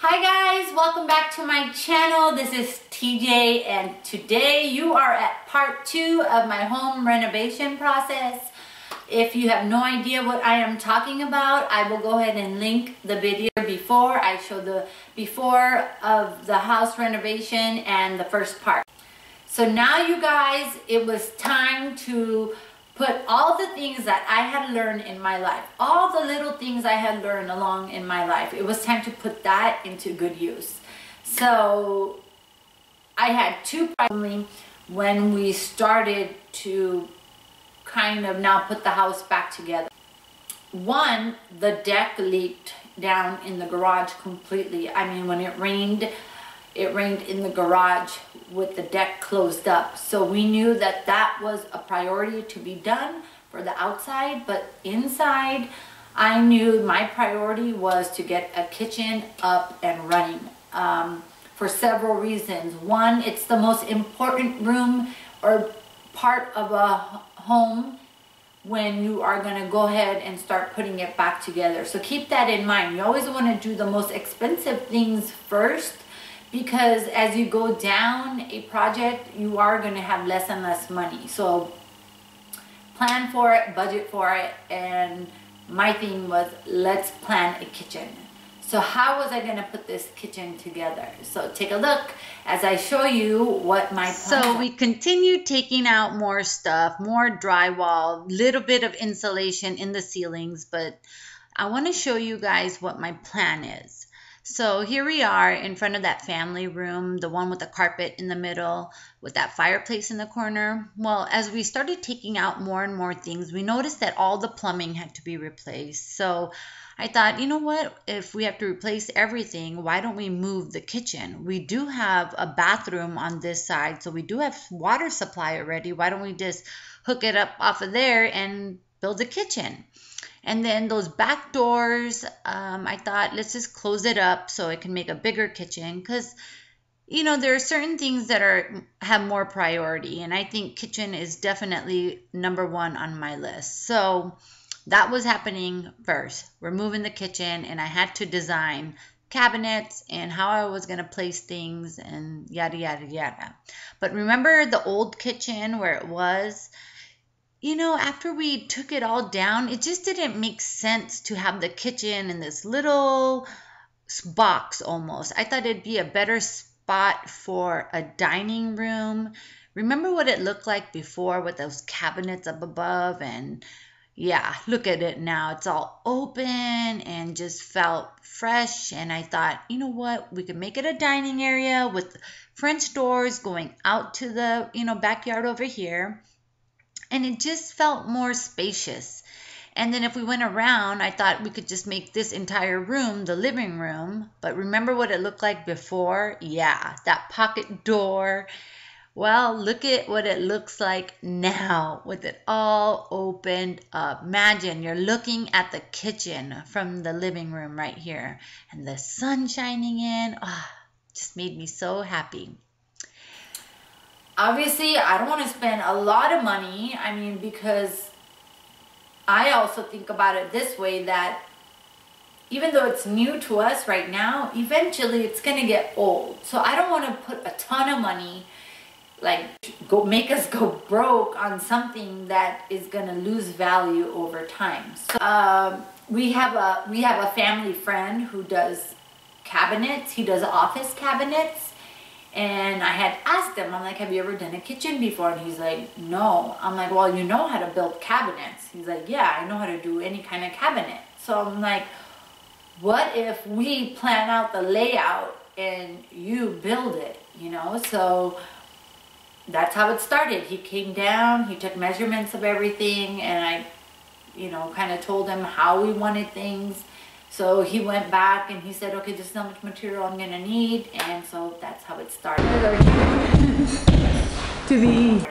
Hi guys, welcome back to my channel. This is TJ and today you are at part two of my home renovation process. If you have no idea what I am talking about, I will go ahead and link the video before. I show the before of the house renovation and the first part. So now you guys, it was time to put all the things that I had learned in my life, all the little things I had learned along in my life, it was time to put that into good use. So I had two problems when we started to kind of now put the house back together. One, the deck leaked down in the garage completely. I mean, when it rained, it rained in the garage with the deck closed up. So we knew that that was a priority to be done for the outside, but inside, I knew my priority was to get a kitchen up and running um, for several reasons. One, it's the most important room or part of a home when you are going to go ahead and start putting it back together. So keep that in mind. You always want to do the most expensive things first because as you go down a project, you are going to have less and less money. So plan for it, budget for it, and my thing was let's plan a kitchen. So how was I going to put this kitchen together? So take a look as I show you what my So we continued taking out more stuff, more drywall, little bit of insulation in the ceilings, but I want to show you guys what my plan is. So here we are in front of that family room, the one with the carpet in the middle, with that fireplace in the corner. Well, as we started taking out more and more things, we noticed that all the plumbing had to be replaced. So I thought, you know what? If we have to replace everything, why don't we move the kitchen? We do have a bathroom on this side, so we do have water supply already. Why don't we just hook it up off of there and build a kitchen? And then those back doors, um, I thought let's just close it up so I can make a bigger kitchen. Because you know there are certain things that are have more priority and i think kitchen is definitely number one on my list. So that was happening first. We're moving the kitchen and i had to design cabinets and how i was going to place things and yada yada yada. But remember the old kitchen where it was you know, after we took it all down, it just didn't make sense to have the kitchen in this little box almost. I thought it'd be a better spot for a dining room. Remember what it looked like before with those cabinets up above and yeah, look at it now. It's all open and just felt fresh. And I thought, you know what? We could make it a dining area with French doors going out to the, you know, backyard over here and it just felt more spacious. And then if we went around, I thought we could just make this entire room the living room. But remember what it looked like before? Yeah, that pocket door. Well, look at what it looks like now with it all opened up. Imagine you're looking at the kitchen from the living room right here and the sun shining in. Oh, just made me so happy obviously I don't want to spend a lot of money. I mean, because I also think about it this way that even though it's new to us right now, eventually it's going to get old. So I don't want to put a ton of money like go make us go broke on something that is going to lose value over time. So um, we have a we have a family friend who does cabinets. He does office cabinets and I had asked him, I'm like, have you ever done a kitchen before? And he's like, no. I'm like, well, you know how to build cabinets. He's like, yeah, I know how to do any kind of cabinet. So I'm like, what if we plan out the layout and you build it, you know? So that's how it started. He came down, he took measurements of everything, and I, you know, kind of told him how we wanted things. So he went back and he said, okay, this is how much material I'm going to need. And so that's how it started. to be.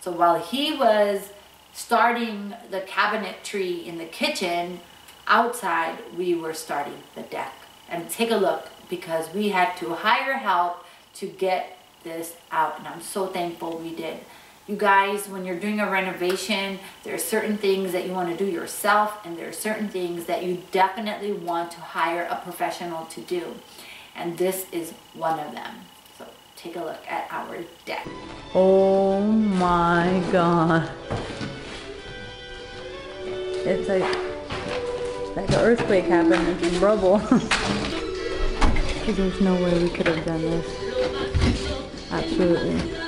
So while he was starting the cabinetry in the kitchen, outside we were starting the deck. And take a look because we had to hire help to get this out. And I'm so thankful we did. You guys, when you're doing a renovation, there are certain things that you want to do yourself and there are certain things that you definitely want to hire a professional to do. and this is one of them. So take a look at our deck. Oh my god. It's like like an earthquake happened. and It's rubble. There's no way we could have done this. Absolutely.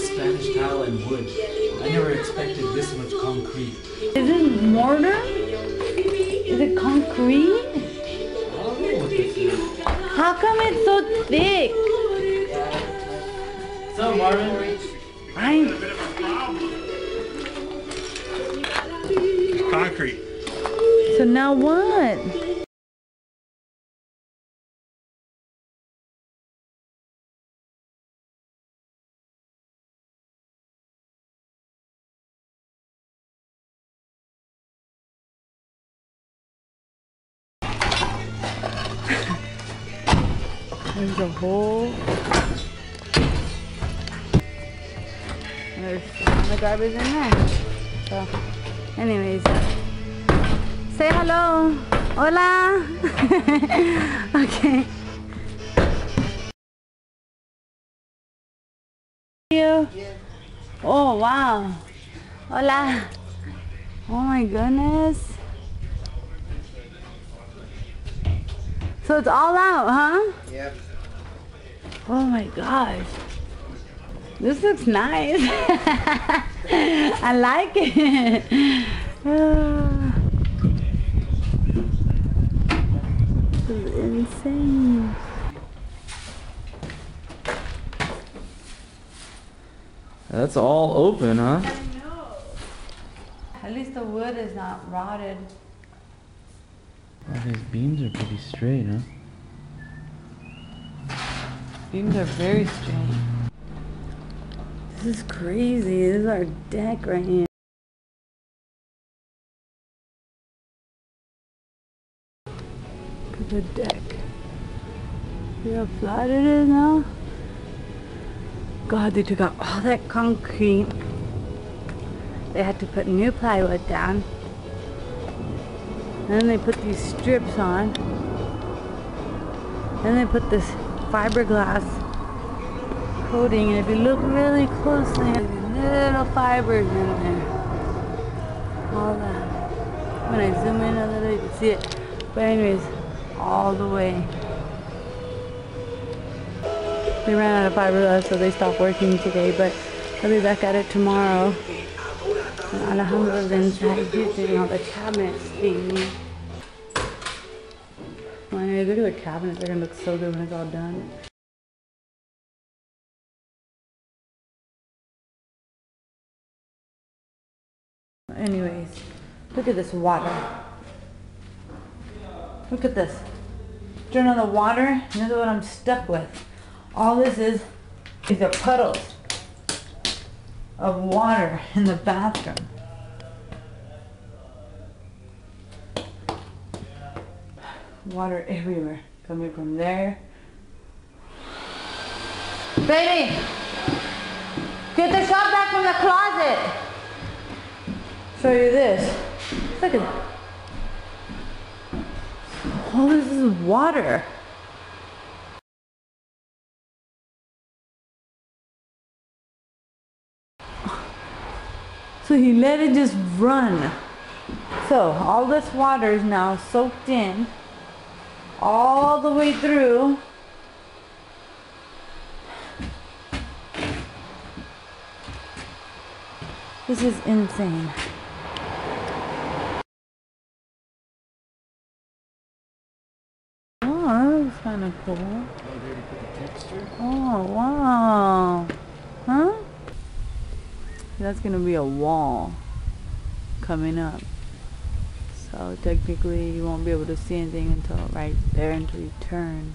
thought it was a Spanish tile and wood. I never expected this much concrete. Is it mortar? Is it concrete? I don't know what this is. How come it's so thick? What's up, Marvin? I Concrete. so now what? There's a hole. There's the garbage in there. So, anyways, say hello. Hola. okay. You. Oh wow. Hola. Oh my goodness. So it's all out, huh? Yep. Oh my gosh. This looks nice. I like it. This is insane. That's all open, huh? At least the wood is not rotted. Well, these beams are pretty straight, huh? Beams are very strange. This is crazy. This is our deck right here. Look at the deck. See how flat it is now? God, they took out all that concrete. They had to put new plywood down. And then they put these strips on. Then they put this fiberglass coating, and if you look really closely, little fibers in there. All that. When I zoom in a little, you can see it. But anyways, all the way. They ran out of fiberglass, so they stopped working today, but they'll be back at it tomorrow. And Alejandro's inside, he's doing all the cabinets. Look at the cabinets. They're gonna look so good when it's all done. Anyways, look at this water. Look at this. Turn on the water, this is what I'm stuck with. All this is, is are puddles of water in the bathroom. Water everywhere, coming from there. Baby, get the shop vac from the closet. Show you this. Look at. All this is water. So he let it just run. So all this water is now soaked in all the way through. This is insane. Oh, kind of cool. Oh, wow. Huh? That's to be a wall coming up so technically you won't be able to see anything until right there until you turn.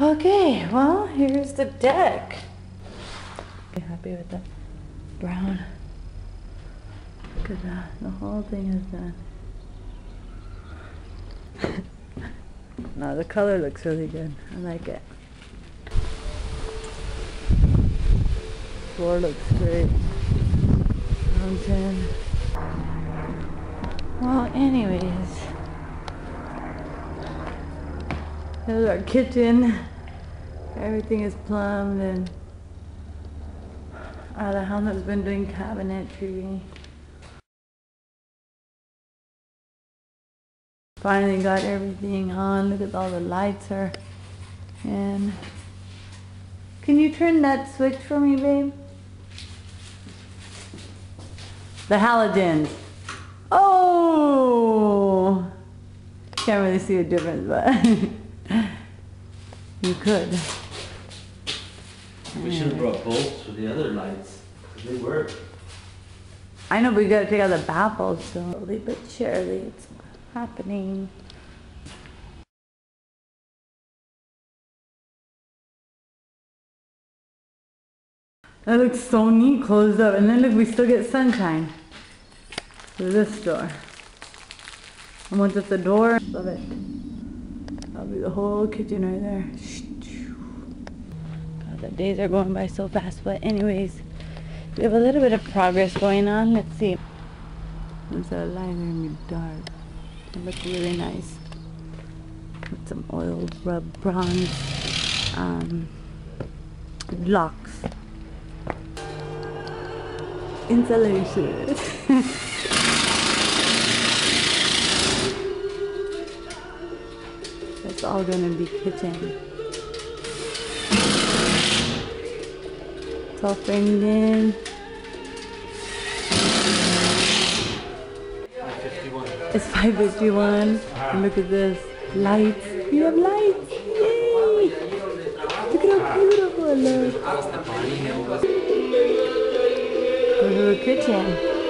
Okay well here's the deck. Be happy with the brown because uh, the whole thing is done. No the color looks really good. I like it. Floor looks great. Mountain. Well, anyways. There's our kitchen. Everything is plumbed and Alejandro's been doing cabinetry. Finally got everything on. Look at all the lights are in. Can you turn that switch for me, babe? The halogens. Oh! Can't really see a difference, but. You could. We should have brought bolts for the other lights. They work. I know, but we gotta take out the baffles slowly but surely. It's happening. That looks so neat closed up. And then look, we still get sunshine through this door. And once it's the door, love it. That'll be the whole kitchen right there. God, the days are going by so fast. But anyways, we have a little bit of progress going on. Let's see. There's a line in the dark. It looks really nice. With some oil rub bronze um, locks. Insulation. That's all gonna be kitchen. It's all framed in. It's 551. And look at this. Lights. We have lights. Yay! Look at how beautiful it looks. Go to the kitchen.